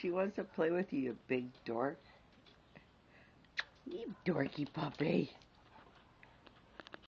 She wants to play with you, you big dork. You dorky puppy.